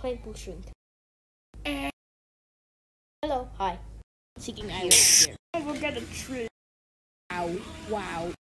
playable shrink. Eh. Hello, hi. Seeking island here. I will get a tree. Wow, wow.